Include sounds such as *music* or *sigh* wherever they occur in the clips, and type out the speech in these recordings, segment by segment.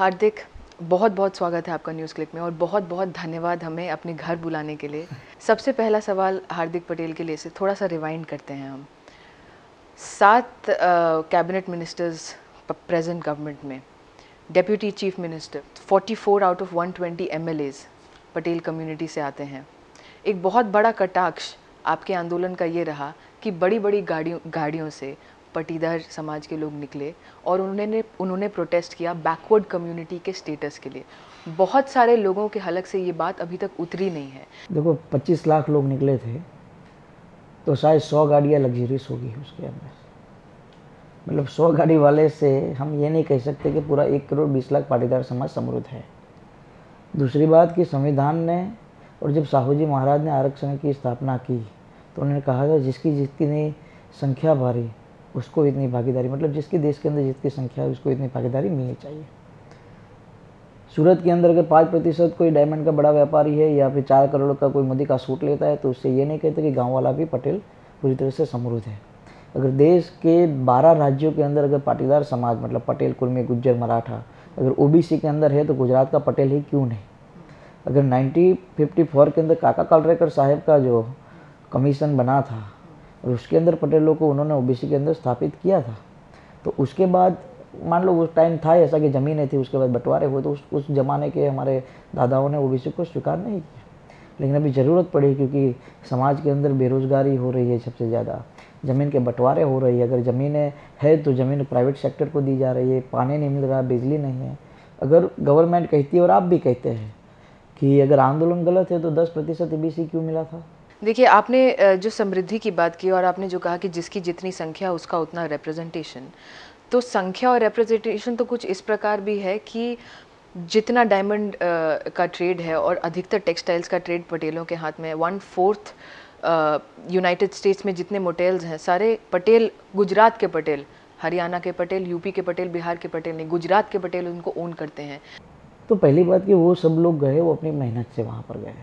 हार्दिक बहुत बहुत स्वागत है आपका न्यूज़ क्लिक में और बहुत बहुत धन्यवाद हमें अपने घर बुलाने के लिए। *laughs* सबसे पहला सवाल हार्दिक पटेल के लिए से थोड़ा सा रिवाइंड करते हैं हम। सात कैबिनेट मिनिस्टर्स प्रेजेंट गवर्नमेंट में। Deputy chief minister 44 out of 120 twenty Patel community से आते हैं। एक बहुत बड़ा कटाक्ष आपके आंदोलन का ये रहा कि बड़ी बड़ी गाड़ियों गाड़ियों से पटीदार समाज के लोग निकले और उन्होंने उन्होंने प्रोटेस्ट किया बैकवर्ड कम्युनिटी के स्टेटस के लिए। बहुत सारे लोगों के हलक से ये बात अभी तक उतरी नहीं है। देखो 25 लाख लोग निकले थे तो शायद 100 गाड़ियाँ लग्जरीस होगी उसके अंदर। मतलब 100 गाड़ी वाले से हम ये नहीं कह सकते कि पूरा एक करोड़ बीस लाख पाटीदार समाज समृद्ध है। दूसरी बात कि संविधान ने, और जब साहू जी महाराज ने आरक्षण की स्थापना की तो उन्होंने कहा था जिसकी जितनी संख्या भारी उसको इतनी भागीदारी मतलब जिसके देश के अंदर जितनी संख्या है, उसको इतनी भागीदारी मिलनी चाहिए। सूरत के अंदर अगर पाँच प्रतिशत कोई डायमंड का बड़ा व्यापारी है या फिर चार करोड़ का कोई मोदी का सूट लेता है तो उससे ये नहीं कहते कि गाँव वाला भी पटेल पूरी तरह से समृद्ध है। अगर देश के बारह राज्यों के अंदर अगर पाटीदार समाज मतलब पटेल, कुर्मी, गुज्जर, मराठा, अगर ओबीसी के अंदर है तो गुजरात का पटेल ही क्यों नहीं? अगर 1954 के अंदर काका कालरेकर साहब का जो कमीशन बना था और उसके अंदर पटेलों को उन्होंने ओबीसी के अंदर स्थापित किया था। तो उसके बाद, मान लो उस टाइम था ऐसा कि ज़मीनें थी, उसके बाद बंटवारे हुए तो उस उस ज़माने के हमारे दादाओं ने ओबीसी को स्वीकार नहीं किया। लेकिन अभी ज़रूरत पड़ी क्योंकि समाज के अंदर बेरोज़गारी हो रही है सबसे ज़्यादा। ज़मीन के बंटवारे हो रही है। अगर ज़मीनें है तो ज़मीन प्राइवेट सेक्टर को दी जा रही है, पानी नहीं मिल रहा, बिजली नहीं है। अगर गवर्नमेंट कहती है और आप भी कहते हैं कि अगर आंदोलन गलत है तो दस प्रतिशत ई क्यों मिला था। देखिए, आपने जो समृद्धि की बात की और आपने जो कहा कि जिसकी जितनी संख्या, उसका उतना रिप्रेजेंटेशन तो संख्या और रिप्रेजेंटेशन तो कुछ इस प्रकार भी है कि जितना डायमंड का ट्रेड है और अधिकतर टेक्सटाइल्स का ट्रेड पटेलों के हाथ में वन फोर्थ यूनाइटेड स्टेट्स में जितने मोटेल्स हैं, सारे पटेल, गुजरात के पटेल, हरियाणा के पटेल यूपी के पटेल, बिहार के पटेल नहीं, गुजरात के पटेल उनको ओन करते हैं। तो पहली बात कि वो सब लोग गए, वो अपनी मेहनत से वहाँ पर गए।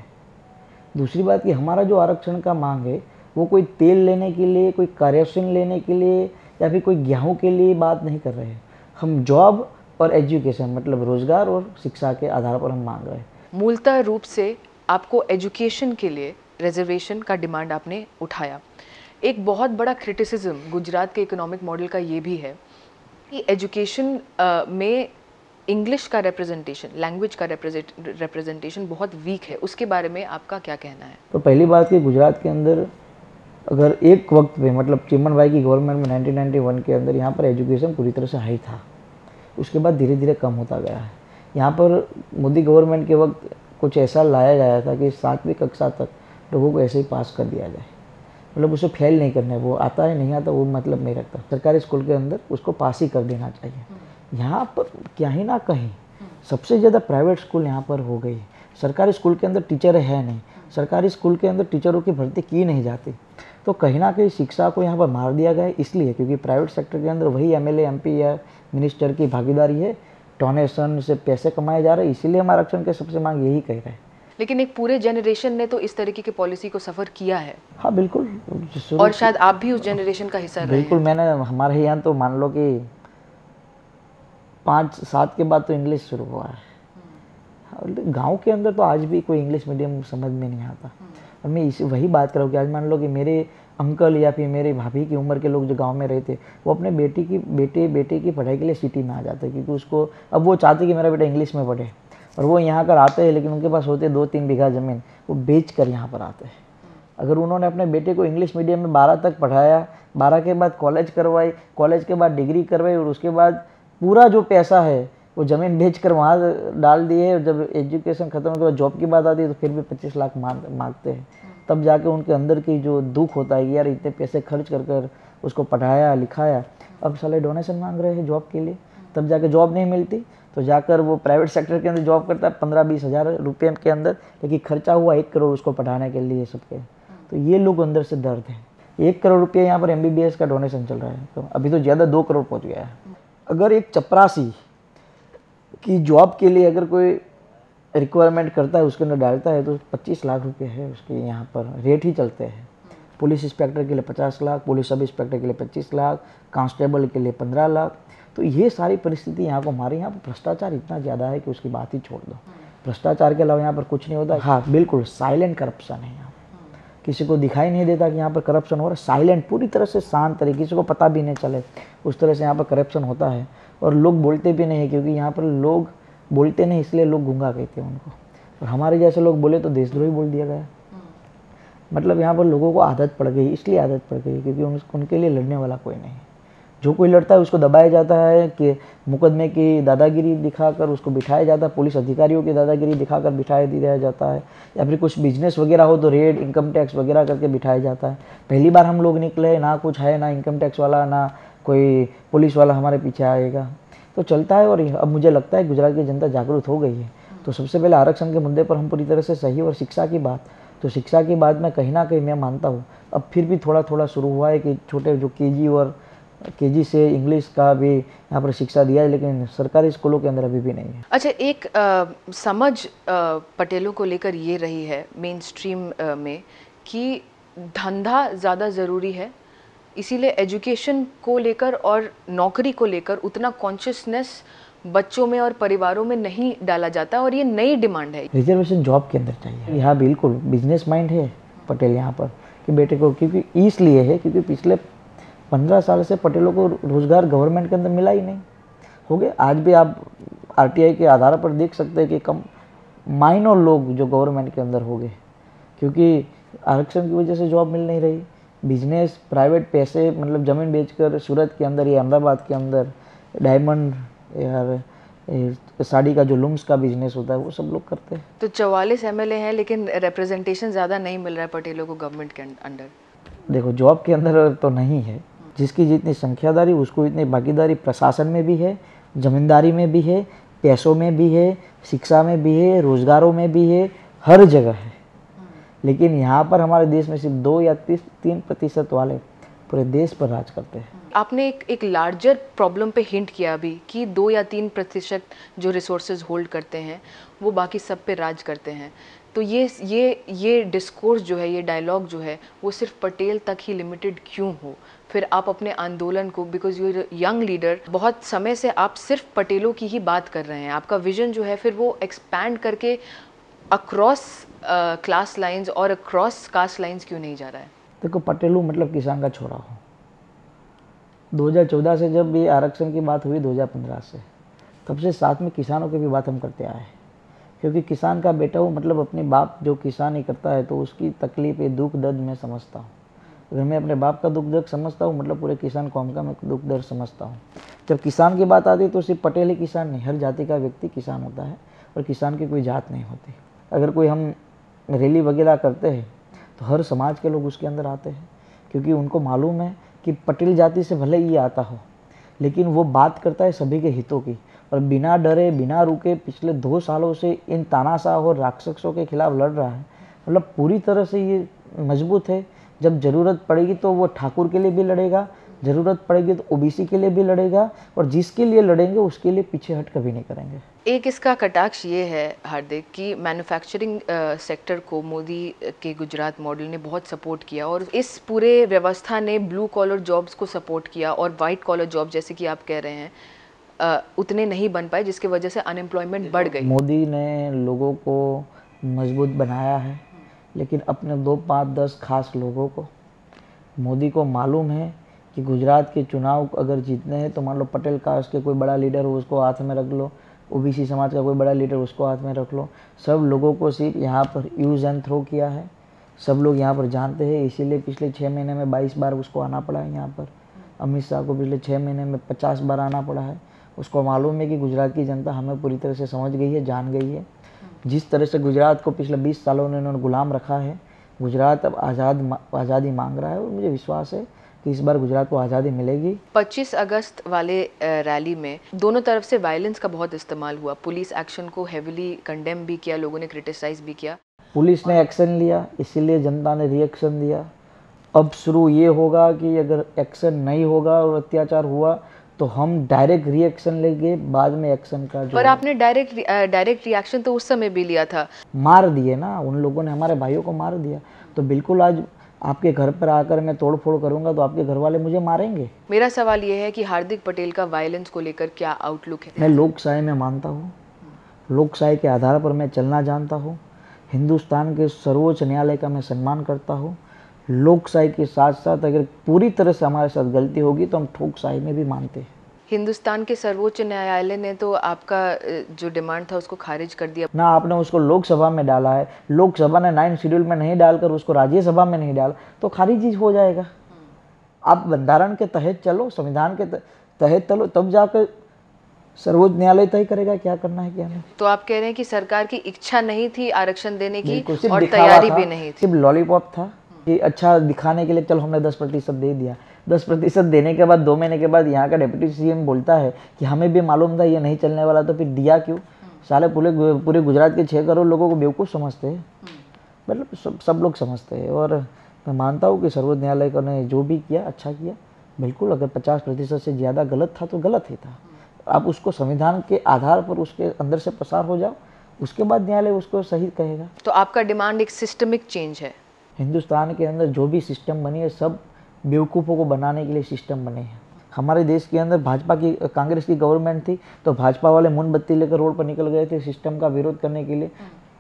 दूसरी बात कि हमारा जो आरक्षण का मांग है, वो कोई तेल लेने के लिए, कोई कार्यशील लेने के लिए, या फिर कोई गेहूँ के लिए बात नहीं कर रहे हैं। हम जॉब और एजुकेशन मतलब रोज़गार और शिक्षा के आधार पर हम मांग रहे हैं। मूलतः रूप से आपको एजुकेशन के लिए रिजर्वेशन का डिमांड आपने उठाया। एक बहुत बड़ा क्रिटिसिज्म गुजरात के इकोनॉमिक मॉडल का ये भी है कि एजुकेशन में इंग्लिश का रिप्रेजेंटेशन लैंग्वेज का रिप्रेजेंटेशन बहुत वीक है। उसके बारे में आपका क्या कहना है? तो पहली बात कि गुजरात के अंदर अगर एक वक्त पे मतलब चिमन भाई की गवर्नमेंट में 1991 के अंदर यहाँ पर एजुकेशन पूरी तरह से हाई था। उसके बाद धीरे धीरे कम होता गया है। यहाँ पर मोदी गवर्नमेंट के वक्त कुछ ऐसा लाया गया था कि सातवीं कक्षा तक लोगों को ऐसे ही पास कर दिया जाए। मतलब उसे फेल नहीं करना है। वो आता है नहीं, आता वो मतलब नहीं रखता। सरकारी स्कूल के अंदर उसको पास ही कर देना चाहिए। यहाँ पर क्या ही ना कहीं। सबसे ज़्यादा प्राइवेट स्कूल यहाँ पर हो गई। है सरकारी स्कूल के अंदर टीचर है नहीं। सरकारी स्कूल के अंदर टीचरों की भर्ती की नहीं जाती। तो कहीं ना कहीं शिक्षा को यहाँ पर मार दिया गया है इसलिए क्योंकि प्राइवेट सेक्टर के अंदर वही एम एल या मिनिस्टर की भागीदारी है। डोनेशन से पैसे कमाए जा रहे हैं इसीलिए हम आरक्षण के सबसे मांग यही कह रहे हैं। लेकिन एक पूरे जनरेशन ने तो इस तरीके की पॉलिसी को सफ़र किया है। हाँ बिल्कुल। और शायद आप भी उस जनरेशन का हिस्सा बिल्कुल मैंने हमारे यहाँ तो मान लो कि पाँच सात के बाद तो इंग्लिश शुरू हुआ है। गाँव के अंदर तो आज भी कोई इंग्लिश मीडियम समझ में नहीं आता। और मैं इस, वही बात कर कि आज मान लो कि मेरे अंकल या फिर मेरे भाभी की उम्र के लोग जो गाँव में रहते, वो अपने बेटी की, बेटे बेटे की पढ़ाई के लिए सिटी में आ जाते, क्योंकि उसको, अब वो चाहते कि मेरा बेटा इंग्लिश में पढ़े। और वो यहाँ कर आते हैं, लेकिन उनके पास होते दो तीन बीघा ज़मीन, वो बेच कर यहाँ पर आते हैं। अगर उन्होंने अपने बेटे को इंग्लिश मीडियम में बारह तक पढ़ाया, बारह के बाद कॉलेज करवाई कॉलेज के बाद डिग्री करवाई, और उसके बाद पूरा जो पैसा है, वो ज़मीन बेच कर वहाँ डाल दिए जब एजुकेशन ख़त्म बाद जॉब की बात आती है तो फिर भी पच्चीस लाख मांग, मांगते हैं। तब जाके उनके अंदर की जो दुख होता है यार इतने पैसे खर्च कर कर उसको पढ़ाया, लिखाया। अब साले डोनेशन मांग रहे हैं जॉब के लिए। तब जाके जॉब नहीं मिलती तो जाकर वो प्राइवेट सेक्टर के अंदर जॉब करता है, पंद्रह बीस हज़ार रुपये के अंदर, लेकिन खर्चा हुआ एक करोड़ उसको पढ़ाने के लिए सबके। तो ये लोग अंदर से दर्द है। एक करोड़ रुपये यहाँ पर एमबीबीएस का डोनेशन चल रहा है। तो अभी तो ज़्यादा दो करोड़ पहुँच गया है। अगर एक चपरासी की जॉब के लिए अगर कोई रिक्वायरमेंट करता है उसके अंदर डालता है तो पच्चीस लाख रुपये है उसके यहाँ पर। रेट ही चलते हैं। पुलिस इंस्पेक्टर के लिए पचास लाख पुलिस सब इंस्पेक्टर के लिए पच्चीस लाख कांस्टेबल के लिए पंद्रह लाख। तो ये सारी परिस्थिति यहाँ को हमारे यहाँ पर भ्रष्टाचार इतना ज़्यादा है कि उसकी बात ही छोड़ दो। भ्रष्टाचार के अलावा यहाँ पर कुछ नहीं होता। हाँ। बिल्कुल साइलेंट करप्शन है यहाँ। किसी को दिखाई नहीं देता कि यहाँ पर करप्शन हो रहा है। साइलेंट पूरी तरह से शांत तरीके किसी को पता भी नहीं चले। उस तरह से यहाँ पर करप्शन होता है। और लोग बोलते भी नहीं क्योंकि यहाँ पर लोग बोलते नहीं, इसलिए लोग गुंगा कहते हैं उनको। और हमारे जैसे लोग बोले तो देशद्रोही बोल दिया गया। मतलब यहाँ पर लोगों को आदत पड़ गई, इसलिए आदत पड़ गई, क्योंकि उनके लिए लड़ने वाला कोई नहीं जो कोई लड़ता है उसको दबाया जाता है कि मुकदमे की दादागिरी दिखाकर उसको बिठाया जाता है, पुलिस अधिकारियों की दादागिरी दिखाकर बिठाया दिया जाता है, या फिर कुछ बिज़नेस वगैरह हो तो रेड इनकम टैक्स वगैरह करके बिठाया जाता है। पहली बार हम लोग निकले, ना कुछ है, ना इनकम टैक्स वाला, ना कोई पुलिस वाला हमारे पीछे आएगा। तो चलता है और अब मुझे लगता है गुजरात की जनता जागरूक हो गई है। तो सबसे पहले आरक्षण के मुद्दे पर हम पूरी तरह से सही और शिक्षा की बात तो शिक्षा की बात में कहीं ना कहीं मैं मानता हूँ। अब फिर भी थोड़ा थोड़ा शुरू हुआ है कि छोटे जो के और के से इंग्लिश का भी यहाँ पर शिक्षा दिया है लेकिन सरकारी स्कूलों के अंदर अभी भी नहीं है। अच्छा एक आ, समझ आ, पटेलों को लेकर ये रही है मेन स्ट्रीम आ, में कि धंधा ज़्यादा ज़रूरी है इसीलिए एजुकेशन को लेकर और नौकरी को लेकर उतना कॉन्शियसनेस बच्चों में और परिवारों में नहीं डाला जाता और ये नई डिमांड है। रिजर्वेशन जॉब के अंदर चाहिए। यहाँ बिल्कुल बिज़नेस माइंड है पटेल यहाँ पर कि बेटे को क्योंकि इसलिए है क्योंकि पिछले पंद्रह साल से पटेलों को रोज़गार गवर्नमेंट के अंदर मिला ही नहीं। हो गया? आज भी आप आरटीआई के आधार पर देख सकते हैं कि कम माइनर लोग जो गवर्नमेंट के अंदर हो गए क्योंकि आरक्षण की वजह से जॉब मिल नहीं रही। बिज़नेस प्राइवेट पैसे मतलब ज़मीन बेचकर सूरत के अंदर या अहमदाबाद के अंदर डायमंड यार साड़ी का जो लुम्स का बिज़नेस होता है वो सब लोग करते हैं। तो चवालीस एम हैं लेकिन रिप्रेजेंटेशन ज़्यादा नहीं मिल रहा है पटेलों को गवर्नमेंट के अंडर। देखो जॉब के अंदर तो नहीं है जिसकी जितनी संख्यादारी, उसको इतनी भागीदारी प्रशासन में भी है, ज़मींदारी में भी है, पैसों में भी है, शिक्षा में भी है, रोज़गारों में भी है, हर जगह है। लेकिन यहाँ पर हमारे देश में सिर्फ़ दो या तीस, तीन प्रतिशत वाले पूरे देश पर राज करते हैं। आपने एक एक लार्जर प्रॉब्लम पे हिंट किया अभी कि दो या तीन प्रतिशत जो रिसोर्सेज होल्ड करते हैं, वो बाकी सब पे राज करते हैं। तो ये ये ये डिस्कोर्स जो है, ये डायलॉग जो है, वो सिर्फ़ पटेल तक ही लिमिटेड क्यों हो? फिर आप अपने आंदोलन को बिकॉज़ यू यंग लीडर बहुत समय से आप सिर्फ़ पटेलों की ही बात कर रहे हैं। आपका विजन जो है, फिर वो एक्सपैंड करके अक्रॉस क्लास लाइंस और अक्रॉस कास्ट लाइंस क्यों नहीं जा रहा है? देखो, पटेलू मतलब किसान का छोरा हो। 2014 से जब ये आरक्षण की बात हुई 2015 से, तब से साथ में किसानों की भी बात हम करते आए क्योंकि किसान का बेटा हो मतलब अपने बाप जो किसान करता है तो उसकी तकलीफ़, ये दुख, दर्द मैं समझता हूँ। अगर मैं अपने बाप का दुख दर्द समझता हूँ मतलब पूरे किसान कौम का मैं दुख दर्द समझता हूँ। जब किसान की बात आती है तो सिर्फ़ पटेल ही किसान नहीं, हर जाति का व्यक्ति किसान होता है और किसान की कोई जात नहीं होती। अगर कोई हम रैली वगैरह करते हैं तो हर समाज के लोग उसके अंदर आते हैं, क्योंकि उनको मालूम है कि पटेल जाति से भले ही आता हो, लेकिन वो बात करता है सभी के हितों की। और बिना डरे, बिना रुके पिछले दो सालों से इन तानाशाह और राक्षसों के खिलाफ लड़ रहा है। मतलब पूरी तरह से ये मज़बूत है जब ज़रूरत पड़ेगी तो वो ठाकुर के लिए भी लड़ेगा ज़रूरत पड़ेगी तो ओबीसी के लिए भी लड़ेगा और जिसके लिए लड़ेंगे उसके लिए पीछे हट कभी नहीं करेंगे। एक इसका कटाक्ष ये है हार्दिक कि मैन्युफैक्चरिंग सेक्टर को मोदी के गुजरात मॉडल ने बहुत सपोर्ट किया और इस पूरे व्यवस्था ने ब्लू कॉलर जॉब्स को सपोर्ट किया और वाइट कॉलर जॉब जैसे कि आप कह रहे हैं uh, उतने नहीं बन पाए जिसकी वजह से अनएम्प्लॉयमेंट बढ़ गई। मोदी ने लोगों को मज़बूत बनाया है लेकिन अपने दो पाँच दस खास लोगों को। मोदी को मालूम है कि गुजरात के चुनाव अगर जीतने हैं तो मान लो पटेल कास्ट के कोई बड़ा लीडर हो, उसको हाथ में रख लो। ओबीसी समाज का कोई बड़ा लीडर, उसको हाथ में रख लो। सब लोगों को सिर्फ़ यहाँ पर यूज़ एंड थ्रो किया है। सब लोग यहाँ पर जानते हैं, इसीलिए पिछले छः महीने में बाईस बार उसको आना पड़ा है यहाँ पर। अमित शाह को पिछले छः महीने में पचास बार आना पड़ा है। उसको मालूम है कि गुजरात की जनता हमें पूरी तरह से समझ गई है, जान गई है। जिस तरह से गुजरात को पिछले बीस सालों ने उन्होंने गुलाम रखा है गुजरात अब आज़ाद आज़ादी मांग रहा है और मुझे विश्वास है कि इस बार गुजरात को आज़ादी मिलेगी। 25 अगस्त वाले रैली में दोनों तरफ़ से वायलेंस का बहुत इस्तेमाल हुआ। पुलिस एक्शन को हेविली कंडेम भी किया लोगों ने क्रिटिसाइज भी किया। पुलिस ने एक्शन लिया इसीलिए जनता ने रिएक्शन दिया। अब शुरू ये होगा कि अगर एक्शन नहीं होगा और अत्याचार हुआ तो हम डायरेक्ट रिएक्शन लेंगे बाद में एक्शन का जो पर आपने डायरेक्ट डायरेक्ट रिएक्शन तो उस समय भी लिया था। मार दिए ना उन लोगों ने हमारे भाइयों को मार दिया। तो बिल्कुल आज आपके घर पर आकर मैं तोड़ फोड़ करूँगा तो आपके घर वाले मुझे मारेंगे? मेरा सवाल ये है कि हार्दिक पटेल का वायलेंस को लेकर क्या आउटलुक है? मैं लोकशाही में मानता हूँ। लोकशाही के आधार पर मैं चलना जानता हूँ। हिंदुस्तान के सर्वोच्च न्यायालय का मैं सम्मान करता हूँ। लोकशाही के साथ साथ अगर पूरी तरह से हमारे साथ गलती होगी तो हम ठोकशाही में भी मानते हैं। हिंदुस्तान के सर्वोच्च न्यायालय ने तो आपका जो डिमांड था उसको खारिज कर दिया। ना आपने उसको लोकसभा में डाला है। लोकसभा ने नाइन शेड्यूल में नहीं डालकर उसको राज्यसभा में नहीं डाला तो खारिज ही हो जाएगा। आप बंधारण के तहत चलो संविधान के तहत चलो तब जाकर सर्वोच्च न्यायालय तय करेगा क्या करना है क्या नहीं। तो आप कह रहे हैं कि सरकार की इच्छा नहीं थी आरक्षण देने की और तैयारी भी नहीं थी। सिर्फ़ लॉलीपॉप था। कि अच्छा दिखाने के लिए चलो हमने दस प्रतिशत दे दिया। दस प्रतिशत देने के बाद, दो महीने के बाद यहाँ का डिप्टी सीएम बोलता है कि हमें भी मालूम था ये नहीं चलने वाला तो फिर दिया क्यों? साले पूरे पूरे गुजरात के छः करोड़ लोगों को बेवकूफ़ समझते हैं। मतलब सब सब लोग समझते हैं और मैं मानता हूँ कि सर्वोच्च न्यायालय ने जो भी किया अच्छा किया। बिल्कुल, अगर पचास प्रतिशत से ज़्यादा गलत था तो गलत ही था। आप उसको संविधान के आधार पर उसके अंदर से पसार हो जाओ, उसके बाद न्यायालय उसको सही कहेगा। तो आपका डिमांड एक सिस्टमिक चेंज है। हिंदुस्तान के अंदर जो भी सिस्टम बनी है, सब बेवकूफ़ों को बनाने के लिए सिस्टम बने हैं। हमारे देश के अंदर भाजपा की, कांग्रेस की गवर्नमेंट थी तो भाजपा वाले मोमबत्ती लेकर रोड पर निकल गए थे सिस्टम का विरोध करने के लिए।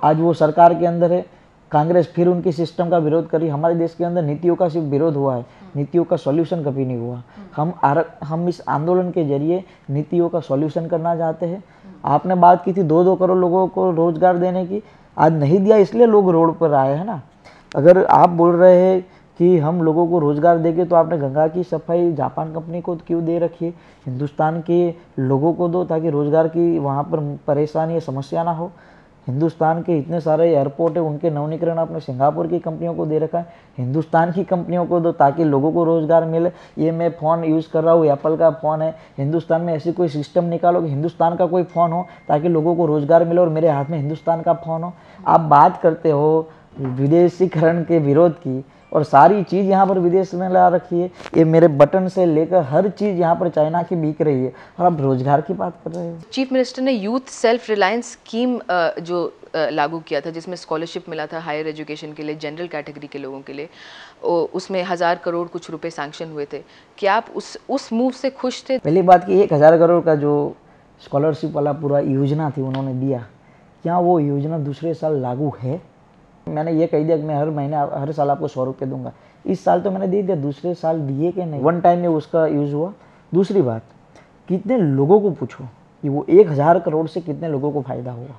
आज वो सरकार के अंदर है, कांग्रेस फिर उनकी सिस्टम का विरोध करी। हमारे देश के अंदर नीतियों का सिर्फ़ विरोध हुआ है, नीतियों का सॉल्यूशन कभी नहीं हुआ। हम आर, हम इस आंदोलन के ज़रिए नीतियों का सॉल्यूशन करना चाहते हैं। आपने बात की थी दो दो करोड़ लोगों को रोज़गार देने की, आज नहीं दिया इसलिए लोग रोड पर आए, हैं ना? अगर आप बोल रहे हैं कि हम लोगों को रोज़गार देंगे तो आपने गंगा की सफ़ाई जापान कंपनी को क्यों दे रखी है? हिंदुस्तान के लोगों को दो, ताकि रोज़गार की वहाँ पर परेशानी या समस्या ना हो। हिंदुस्तान के इतने सारे एयरपोर्ट है, उनके नवनीकरण आपने सिंगापुर की कंपनियों को दे रखा है। हिंदुस्तान की कंपनियों को दो, ताकि लोगों को रोज़गार मिले। ये मैं फ़ोन यूज़ कर रहा हूँ, एप्पल का फ़ोन है। हिंदुस्तान में ऐसी कोई सिस्टम निकालो कि हिंदुस्तान का कोई फ़ोन हो, ताकि लोगों को रोज़गार मिले और मेरे हाथ में हिंदुस्तान का फ़ोन हो। आप बात करते हो विदेशीकरण के विरोध की और सारी चीज़ यहाँ पर विदेश में ला रखी है। ये मेरे बटन से लेकर हर चीज़ यहाँ पर चाइना की बिक रही है और आप रोज़गार की बात कर रहे हो। चीफ मिनिस्टर ने यूथ सेल्फ रिलायंस स्कीम जो लागू किया था जिसमें स्कॉलरशिप मिला था हायर एजुकेशन के लिए जनरल कैटेगरी के लोगों के लिए उसमें हज़ार करोड़ कुछ रुपए सैंक्शन हुए थे। क्या आप उस उस मूव से खुश थे? पहली बात कि एक हज़ार करोड़ का जो स्कॉलरशिप वाला पूरा योजना थी उन्होंने दिया क्या वो योजना दूसरे साल लागू है? मैंने ये कह दिया कि मैं हर महीने हर साल आपको सौ रुपये दूँगा। इस साल तो मैंने दे दिया, दूसरे साल दिए कि नहीं? वन टाइम में उसका यूज़ हुआ। दूसरी बात, कितने लोगों को पूछो कि वो एक हज़ार करोड़ से कितने लोगों को फ़ायदा हुआ?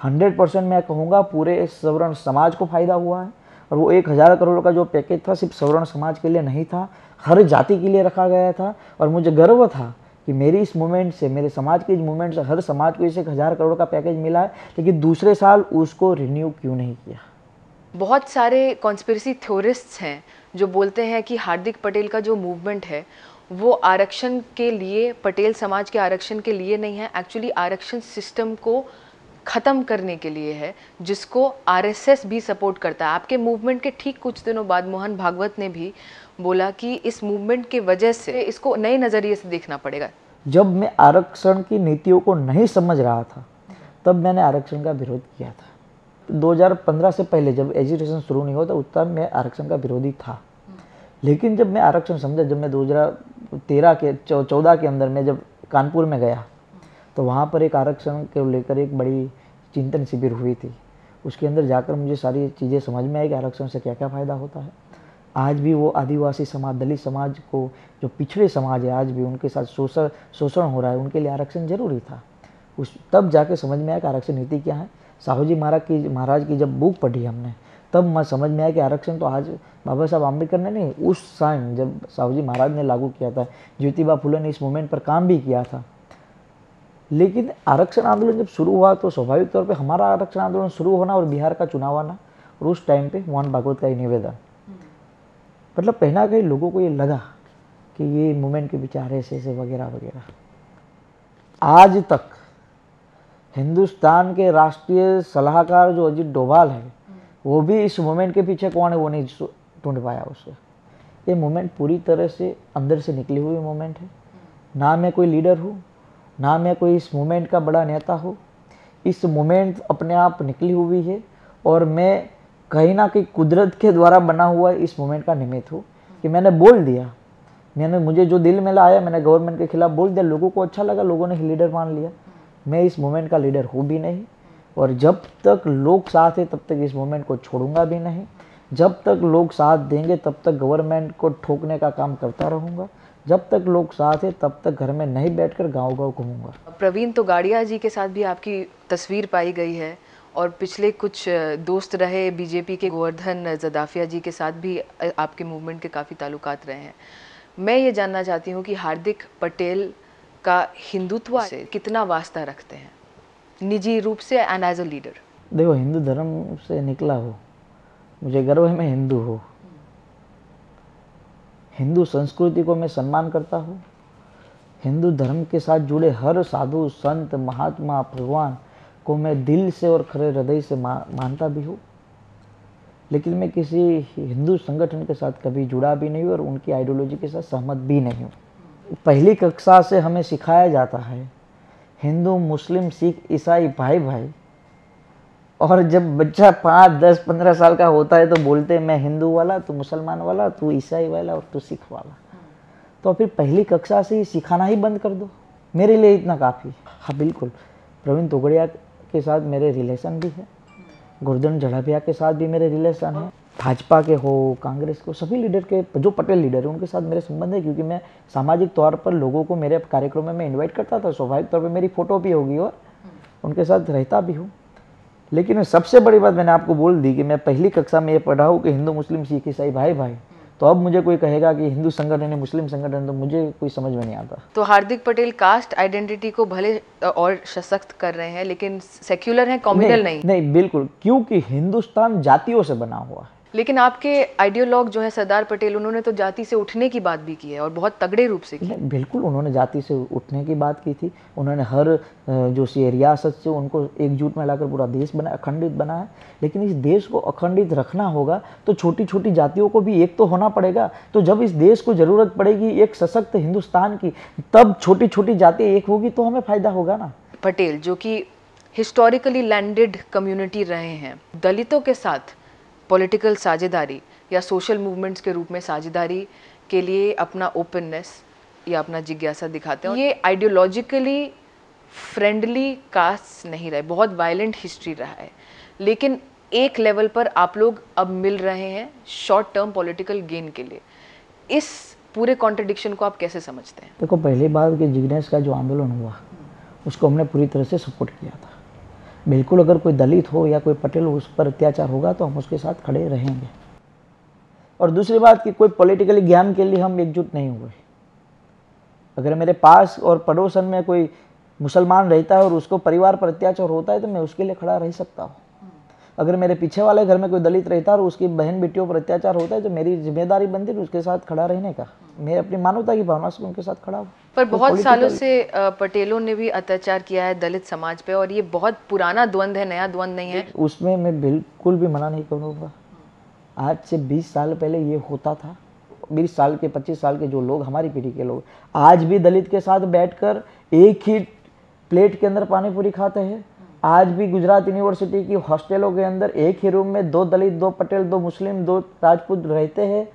हंड्रेड परसेंट मैं कहूँगा, पूरे सवर्ण समाज को फ़ायदा हुआ है। और वो एक हज़ार करोड़ का जो पैकेज था, सिर्फ़ सवर्ण समाज के लिए नहीं था, हर जाति के लिए रखा गया था। और मुझे गर्व था कि मेरी इस मूवमेंट से, मेरे समाज के इस मूवमेंट से, हर समाज को इसे एक हज़ार करोड़ का पैकेज मिला है, लेकिन दूसरे साल उसको रिन्यू क्यों नहीं किया? बहुत सारे कॉन्स्पिरसी थ्योरिस्ट्स हैं जो बोलते हैं कि हार्दिक पटेल का जो मूवमेंट है, वो आरक्षण के लिए, पटेल समाज के आरक्षण के लिए नहीं है एक्चुअली आरक्षण सिस्टम को ख़त्म करने के लिए है, जिसको आरएसएस भी सपोर्ट करता है। आपके मूवमेंट के ठीक कुछ दिनों बाद मोहन भागवत ने भी बोला कि इस मूवमेंट की वजह से इसको नए नज़रिए से देखना पड़ेगा। जब मैं आरक्षण की नीतियों को नहीं समझ रहा था, तब मैंने आरक्षण का विरोध किया था। 2015 से पहले जब एजुकेशन शुरू नहीं हुआ उस टाइम मैं आरक्षण का विरोधी था। लेकिन जब मैं आरक्षण समझा, जब मैं 2013 के चौदह के अंदर मैं जब कानपुर में गया तो वहाँ पर एक आरक्षण को लेकर एक बड़ी चिंतन शिविर हुई थी। उसके अंदर जाकर मुझे सारी चीज़ें समझ में आई कि आरक्षण से क्या क्या फ़ायदा होता है। आज भी वो आदिवासी समाज, दलित समाज को, जो पिछड़े समाज है आज भी, उनके साथ शोषण शोषण हो रहा है, उनके लिए आरक्षण ज़रूरी था। उस, तब जाके समझ में आया कि आरक्षण नीति क्या है। साहू जी महाराज की महाराज की जब बुक पढ़ी हमने, तब मैं, समझ में आया कि आरक्षण तो आज बाबा साहब आम्बेडकर ने नहीं, उस साइन जब साहू जी महाराज ने लागू किया था, ज्योतिबा फुले ने इस मूवमेंट पर काम भी किया था। लेकिन आरक्षण आंदोलन जब शुरू हुआ तो स्वाभाविक तौर पे हमारा आरक्षण आंदोलन शुरू होना और बिहार का चुनाव आना, और उस टाइम पे मोहन भागवत का ही निवेदन। मतलब कहीं कहीं लोगों को ये लगा कि ये मूवमेंट के विचार ऐसे ऐसे वगैरह वगैरह आज तक हिंदुस्तान के राष्ट्रीय सलाहकार जो अजीत डोभाल है, वो भी इस मूवमेंट के पीछे कौन है, वो नहीं ढूंढ पाया उसे। ये मूवमेंट पूरी तरह से अंदर से निकली हुई मूवमेंट है। ना मैं कोई लीडर हूँ, ना मैं कोई इस मूवमेंट का बड़ा नेता हूँ। इस मूवमेंट अपने आप निकली हुई है और मैं कहीं ना कहीं कुदरत के द्वारा बना हुआ इस मोमेंट का निमित्त हूँ कि मैंने बोल दिया। मैंने, मुझे जो दिल में लाया, मैंने गवर्नमेंट के खिलाफ बोल दिया, लोगों को अच्छा लगा, लोगों ने लीडर मान लिया। मैं इस मूवमेंट का लीडर हूँ भी नहीं, और जब तक लोग साथ हैं, तब तक इस मूवमेंट को छोड़ूँगा भी नहीं। जब तक लोग साथ देंगे, तब तक गवर्नमेंट को ठोकने का काम करता रहूँगा। जब तक लोग साथ हैं, तब तक घर में नहीं बैठकर गाँव गाँव घूमूँगा। प्रवीण तो गाड़िया जी के साथ भी आपकी तस्वीर पाई गई है, और पिछले कुछ दोस्त रहे बीजेपी के गोवर्धन जदाफिया जी के साथ भी आपके मूवमेंट के काफ़ी ताल्लुकात रहे हैं। मैं ये जानना चाहती हूँ कि हार्दिक पटेल का हिंदुत्व से कितना वास्ता रखते हैं? निजी रूप से एंड एज अ लीडर देखो, हिंदू धर्म से निकला हो, मुझे गर्व है मैं हिंदू हूँ। हिंदू संस्कृति को मैं सम्मान करता हूँ। हिंदू धर्म के साथ जुड़े हर साधु, संत, महात्मा, भगवान को मैं दिल से और खरे हृदय से मानता भी हूँ। लेकिन मैं किसी हिंदू संगठन के साथ कभी जुड़ा भी नहीं हूँ और उनकी आइडियोलॉजी के साथ सहमत भी नहीं हूँ। पहली कक्षा से हमें सिखाया जाता है, हिंदू, मुस्लिम, सिख, ईसाई भाई भाई और जब बच्चा पाँच, दस, पंद्रह साल का होता है तो बोलते हैं, मैं हिंदू वाला, तू मुसलमान वाला, तू ईसाई वाला और तू सिख वाला। तो फिर पहली कक्षा से ही सिखाना ही बंद कर दो। मेरे लिए इतना काफ़ी। हाँ बिल्कुल। प्रवीण तोगड़िया के साथ मेरे रिलेशन भी है। गुरदन झड़ाभिया के साथ भी मेरे रिलेशन है। भाजपा के हो कांग्रेस को सभी लीडर के जो पटेल लीडर है उनके साथ मेरे संबंध है क्योंकि मैं सामाजिक तौर पर लोगों को मेरे कार्यक्रम में मैं इन्वाइट करता था स्वाभाविक तौर पर मेरी फ़ोटो भी होगी और उनके साथ रहता भी हूँ। लेकिन सबसे बड़ी बात मैंने आपको बोल दी कि मैं पहली कक्षा में ये पढ़ा हूँ कि हिंदू मुस्लिम सिख ईसाई भाई भाई। तो अब मुझे कोई कहेगा कि हिंदू संगठन है मुस्लिम संगठन तो मुझे कोई समझ में नहीं आता। तो हार्दिक पटेल कास्ट आइडेंटिटी को भले और सशक्त कर रहे हैं लेकिन सेक्युलर है कॉम्युनल नहीं, नहीं। नहीं बिल्कुल क्योंकि हिंदुस्तान जातियों से बना हुआ है। लेकिन आपके आइडियोलॉग जो है सरदार पटेल उन्होंने तो जाति से उठने की बात भी की है और बहुत तगड़े रूप से की बिल्कुल उन्होंने जाति से उठने की बात की थी। उन्होंने हर जो सी रियासत से उनको एकजुट में लाकर पूरा देश बना अखंडित बना है लेकिन इस देश को अखंडित रखना होगा तो छोटी छोटी जातियों को भी एक तो होना पड़ेगा। तो जब इस देश को ज़रूरत पड़ेगी एक सशक्त हिंदुस्तान की तब छोटी छोटी जाति एक होगी तो हमें फ़ायदा होगा ना। पटेल जो कि हिस्टोरिकली लैंडेड कम्युनिटी रहे हैं दलितों के साथ पॉलिटिकल साझेदारी या सोशल मूवमेंट्स के रूप में साझेदारी के लिए अपना ओपननेस या अपना जिज्ञासा दिखाते हैं। ये आइडियोलॉजिकली फ्रेंडली कास्ट नहीं रहे, बहुत वायलेंट हिस्ट्री रहा है। लेकिन एक लेवल पर आप लोग अब मिल रहे हैं शॉर्ट टर्म पॉलिटिकल गेन के लिए। इस पूरे कॉन्ट्रडिक्शन को आप कैसे समझते हैं? देखो, पहली बार कि जिग्नेश का जो आंदोलन हुआ, उसको हमने पूरी तरह से सपोर्ट किया था। बिल्कुल अगर कोई दलित हो या कोई पटेल उस पर अत्याचार होगा तो हम उसके साथ खड़े रहेंगे। और दूसरी बात कि कोई पॉलिटिकली ज्ञान के लिए हम एकजुट नहीं हुए। अगर मेरे पास और पड़ोसन में कोई मुसलमान रहता है और उसको परिवार पर अत्याचार होता है तो मैं उसके लिए खड़ा रह सकता हूँ। अगर मेरे पीछे वाले घर में कोई दलित रहता और उसकी बहन बेटियों पर अत्याचार होता है तो मेरी ज़िम्मेदारी बनती है उसके साथ खड़ा रहने का। मैं अपनी मानवता की भावना से उनके साथ खड़ा हूँ। पर तो बहुत सालों से पटेलों ने भी अत्याचार किया है दलित समाज पे और ये बहुत पुराना द्वंद है नया द्वंद नहीं है। उसमें मैं बिल्कुल भी मना नहीं करूँगा। आज से बीस साल पहले ये होता था। बीस साल के पच्चीस साल के जो लोग हमारी पीढ़ी के लोग आज भी दलित के साथ बैठकर एक ही प्लेट के अंदर पानी पूरी खाते हैं। आज भी गुजरात यूनिवर्सिटी की हॉस्टलों के अंदर एक ही रूम में दो दलित, दो पटेल, दो मुस्लिम, दो राजपूत रहते हैं।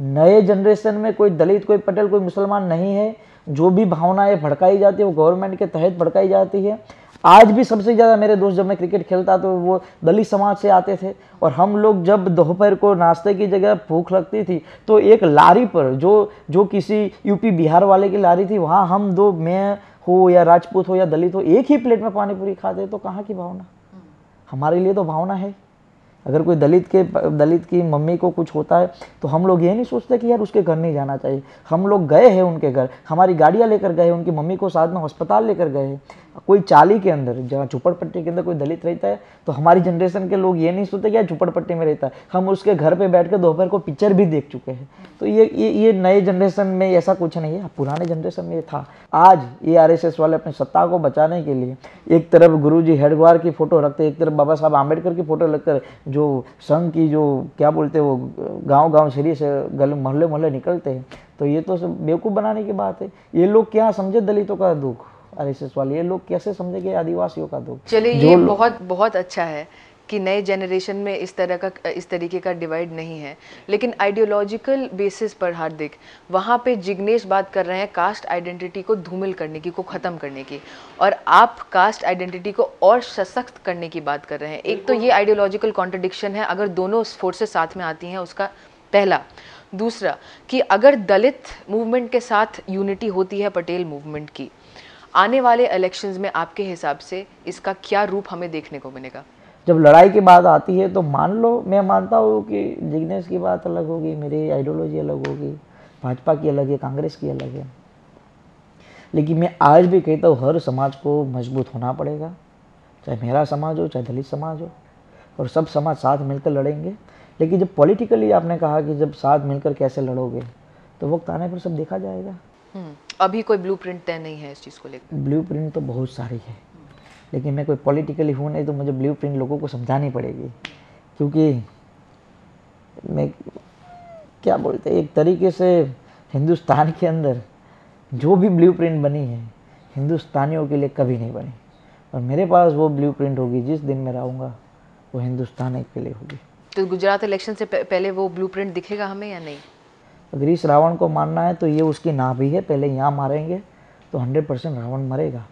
नए जनरेशन में कोई दलित, कोई पटेल, कोई मुसलमान नहीं है। जो भी भावनाएँ भड़काई जाती है, वो गवर्नमेंट के तहत भड़काई जाती है। आज भी सबसे ज़्यादा मेरे दोस्त जब मैं क्रिकेट खेलता तो वो दलित समाज से आते थे। और हम लोग जब दोपहर को नाश्ते की जगह भूख लगती थी तो एक लारी पर, जो जो किसी यूपी बिहार वाले की लारी थी, वहाँ हम दो, मैं हो या राजपूत हो या दलित हो, एक ही प्लेट में पानी पूरी खाते तो कहाँ की भावना? हमारे लिए तो भावना है। अगर कोई दलित के, दलित की मम्मी को कुछ होता है तो हम लोग ये नहीं सोचते कि यार उसके घर नहीं जाना चाहिए। हम लोग गए हैं उनके घर, हमारी गाड़ियाँ लेकर गए उनकी मम्मी को साथ में अस्पताल लेकर गए कोई चाली के अंदर, जहाँ झुपड़पट्टी के अंदर कोई दलित रहता है तो हमारी जनरेशन के लोग ये नहीं सोचते कि यार झुपड़पट्टी में रहता है। हम उसके घर पे बैठ कर दोपहर को पिक्चर भी देख चुके हैं। तो ये ये ये नए जनरेशन में ऐसा कुछ नहीं है। पुराने जनरेशन में ये था। आज ये आर वाले अपनी सत्ता को बचाने के लिए एक तरफ़ गुरु जी हेडवार की फ़ोटो रखते एक तरफ़ बाबा साहब आम्बेडकर की फ़ोटो रखकर जो संघ की जो, क्या बोलते हैं वो गाँव गाँव शरीर से गल मोहल्ले मोहल्ले निकलते हैं। तो ये तो सब बेवकूफ़ बनाने की बात है। ये लोग क्या समझे दलितों का दुख? आरएसएस वाले ये लोग कैसे समझेंगे आदिवासियों का दुख? चलिए ये बहुत बहुत अच्छा है कि नए जनरेशन में इस तरह का इस तरीके का डिवाइड नहीं है। लेकिन आइडियोलॉजिकल बेसिस पर हार्दिक वहाँ पे जिग्नेश बात कर रहे हैं कास्ट आइडेंटिटी को धूमिल करने की को ख़त्म करने की। और आप कास्ट आइडेंटिटी को और सशक्त करने की बात कर रहे हैं। एक तो ये आइडियोलॉजिकल कॉन्ट्रडिक्शन है अगर दोनों फोर्सेस साथ में आती हैं उसका पहला। दूसरा कि अगर दलित मूवमेंट के साथ यूनिटी होती है पटेल मूवमेंट की आने वाले इलेक्शंस में आपके हिसाब से इसका क्या रूप हमें देखने को मिलेगा? जब लड़ाई की बात आती है तो मान लो, मैं मानता हूँ कि जिग्नेश की बात अलग होगी, मेरी आइडियोलॉजी अलग होगी, भाजपा की अलग है, कांग्रेस की अलग है। लेकिन मैं आज भी कहता हूँ, हर समाज को मज़बूत होना पड़ेगा, चाहे मेरा समाज हो, चाहे दलित समाज हो, और सब समाज साथ मिलकर लड़ेंगे। लेकिन जब पॉलिटिकली आपने कहा कि जब साथ मिलकर कैसे लड़ोगे तो वक्त आने पर सब देखा जाएगा। अभी कोई ब्लूप्रिंट तय नहीं है इस चीज़ को लेकर। ब्लूप्रिंट तो बहुत सारी है। लेकिन मैं कोई पॉलिटिकली हूँ नहीं तो मुझे ब्लूप्रिंट लोगों को समझानी पड़ेगी। क्योंकि मैं क्या बोलते एक तरीके से हिंदुस्तान के अंदर जो भी ब्लूप्रिंट बनी है हिंदुस्तानियों के लिए कभी नहीं बनी। और मेरे पास वो ब्लूप्रिंट होगी जिस दिन मैं रहूँगा वो हिंदुस्तान के लिए होगी। तो गुजरात इलेक्शन से पहले वो ब्लूप्रिंट दिखेगा हमें या नहीं? अगर इस रावण को मारना है तो ये उसकी ना भी है पहले यहाँ मारेंगे तो हंड्रेड परसेंट रावण मरेगा।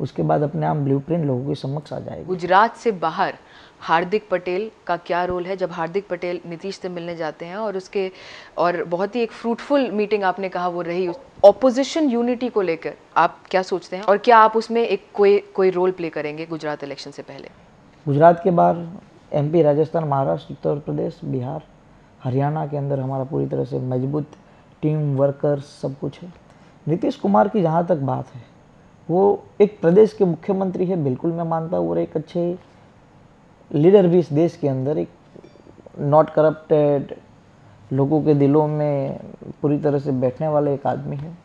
उसके बाद अपने आप ब्लू लोगों के समक्ष आ जाएगा। गुजरात से बाहर हार्दिक पटेल का क्या रोल है जब हार्दिक पटेल नीतीश से मिलने जाते हैं और उसके और बहुत ही एक फ्रूटफुल मीटिंग आपने कहा वो रही ऑपोजिशन यूनिटी को लेकर आप क्या सोचते हैं? और क्या आप उसमें एक कोई कोई रोल प्ले करेंगे गुजरात इलेक्शन से पहले? गुजरात के बाहर एमपी राजस्थान महाराष्ट्र उत्तर प्रदेश बिहार। हरियाणा के अंदर हमारा पूरी तरह से मज़बूत टीम वर्कर्स सब कुछ है। नीतीश कुमार की जहाँ तक बात है, वो एक प्रदेश के मुख्यमंत्री है, बिल्कुल मैं मानता हूँ और एक अच्छे लीडर भी इस देश के अंदर, एक नॉट करप्टेड लोगों के दिलों में पूरी तरह से बैठने वाले एक आदमी है।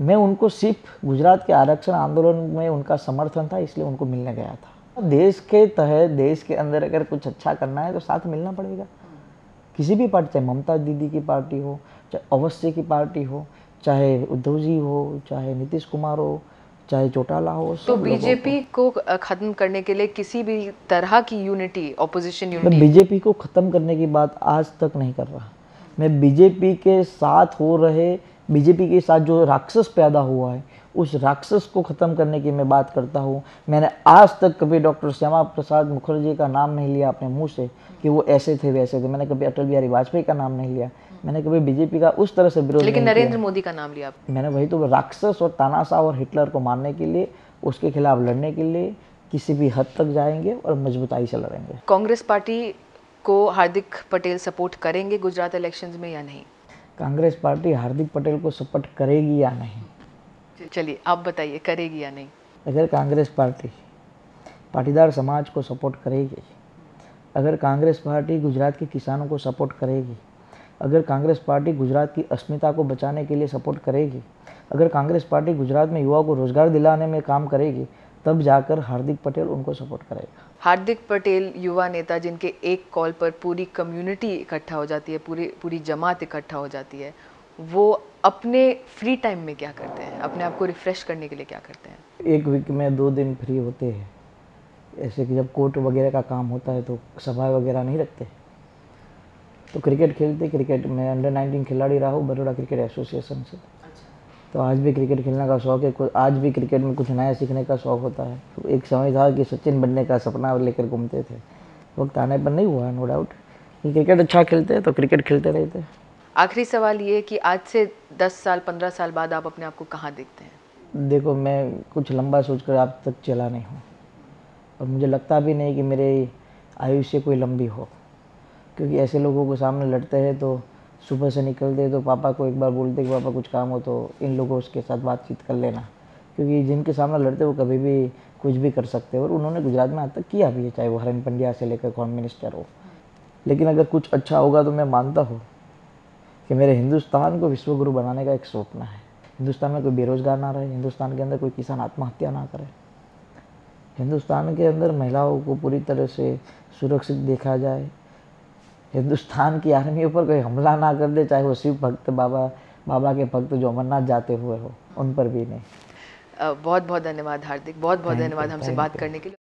मैं उनको सिर्फ़ गुजरात के आरक्षण आंदोलन में उनका समर्थन था, इसलिए उनको मिलने गया था। देश के तहत, देश के अंदर अगर कुछ अच्छा करना है तो साथ मिलना पड़ेगा। किसी भी पार्टी चाहे ममता दीदी की पार्टी हो चाहे अवश्य की पार्टी हो चाहे उद्धव जी हो चाहे नीतीश कुमार हो चाहे चौटाला हो तो बीजेपी को। खत्म करने के लिए किसी भी तरह की यूनिटी ऑपोजिशन यूनिटी मैं बीजेपी को खत्म करने की बात आज तक नहीं कर रहा। मैं बीजेपी के साथ हो रहे बीजेपी के साथ जो राक्षस पैदा हुआ है उस राक्षस को ख़त्म करने की मैं बात करता हूँ। मैंने आज तक कभी डॉक्टर श्यामा प्रसाद मुखर्जी का नाम नहीं लिया अपने मुँह से कि वो ऐसे थे वैसे थे। मैंने कभी अटल बिहारी वाजपेयी का नाम नहीं लिया। मैंने कभी बीजेपी का उस तरह से विरोध लेकिन नरेंद्र मोदी का नाम लिया मैंने वही तो राक्षस और तानाशाह और हिटलर को मारने के लिए उसके खिलाफ लड़ने के लिए किसी भी हद तक जाएँगे और मजबूताई से लड़ेंगे। कांग्रेस पार्टी को हार्दिक पटेल सपोर्ट करेंगे गुजरात इलेक्शंस में या नहीं? कांग्रेस पार्टी हार्दिक पटेल को सपोर्ट करेगी या नहीं? चलिए आप बताइए करेगी या नहीं? अगर कांग्रेस पार्टी पाटीदार समाज को सपोर्ट करेगी अगर कांग्रेस पार्टी गुजरात के किसानों को सपोर्ट करेगी अगर कांग्रेस पार्टी गुजरात की अस्मिता को बचाने के लिए सपोर्ट करेगी अगर कांग्रेस पार्टी गुजरात में युवाओं को रोज़गार दिलाने में काम करेगी तब जाकर हार्दिक पटेल उनको सपोर्ट करेगा। हार्दिक पटेल युवा नेता जिनके एक कॉल पर पूरी कम्युनिटी इकट्ठा हो जाती है, पूरी पूरी जमात इकट्ठा हो जाती है, वो अपने फ्री टाइम में क्या करते हैं? अपने आप को रिफ़्रेश करने के लिए क्या करते हैं? एक वीक में दो दिन फ्री होते हैं। ऐसे कि जब कोर्ट वगैरह का काम होता है तो सभा वगैरह नहीं रखते। तो क्रिकेट खेलते क्रिकेट में अंडर नाइनटीन खिलाड़ी रहा हूँ बड़ोड़ा क्रिकेट एसोसिएशन से। तो आज भी क्रिकेट खेलने का शौक है आज भी क्रिकेट में कुछ नया सीखने का शौक होता है। तो एक समय था कि सचिन बनने का सपना लेकर घूमते थे। वक्त आने पर नहीं हुआ नो डाउट क्रिकेट अच्छा खेलते हैं तो क्रिकेट खेलते रहते हैं। आखिरी सवाल ये कि आज से दस साल पंद्रह साल बाद आप अपने आप को कहाँ देखते हैं? देखो मैं कुछ लंबा सोचकर आप तक चला नहीं हूँ। और मुझे लगता भी नहीं कि मेरे आयुष्य कोई लंबी हो। क्योंकि ऐसे लोगों को सामने लड़ते हैं तो सुबह से निकलते तो पापा को एक बार बोलते कि पापा कुछ काम हो तो इन लोगों के साथ बातचीत कर लेना। क्योंकि जिनके सामने लड़ते वो कभी भी कुछ भी कर सकते हैं और उन्होंने गुजरात में आज तक किया भी है, चाहे वो हरन पंड्या से लेकर कौन मिनिस्टर हो। लेकिन अगर कुछ अच्छा होगा तो मैं मानता हूँ कि मेरे हिंदुस्तान को विश्वगुरु बनाने का एक सपना है। हिंदुस्तान में कोई बेरोजगार ना रहे, हिंदुस्तान के अंदर कोई किसान आत्महत्या ना करे। हिंदुस्तान के अंदर महिलाओं को पूरी तरह से सुरक्षित देखा जाए हिंदुस्तान की आर्मी पर कोई हमला ना कर दे चाहे वो शिव भक्त बाबा बाबा के भक्त जो अमरनाथ जाते हुए हो उन पर भी नहीं। बहुत बहुत धन्यवाद हार्दिक बहुत बहुत धन्यवाद हमसे बात करने के लिए।